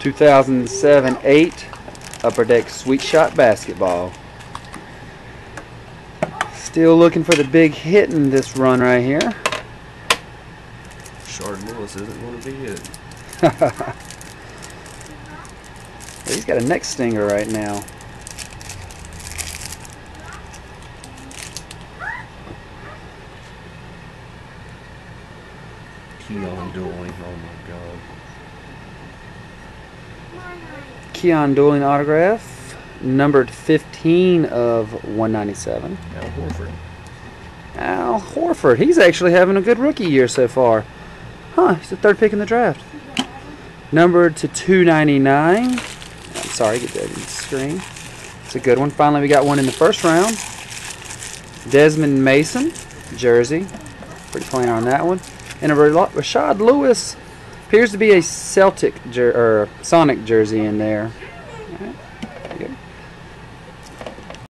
2007-8 Upper Deck Sweet Shot Basketball. Still looking for the big hit in this run right here. Shard Lewis isn't going to be it. He's got a neck stinger right now. Keon Dooling. Oh my God. Keon Dooling autograph, numbered 15 of 197. Al Horford. Al Horford, he's actually having a good rookie year so far. Huh, he's the third pick in the draft. Numbered to 299. I'm sorry, get that in the screen. It's a good one. Finally, we got one in the first round. Desmond Mason, jersey. Pretty plain on that one. And a Ra- Rashard Lewis appears to be a Celtic or Sonic jersey in there.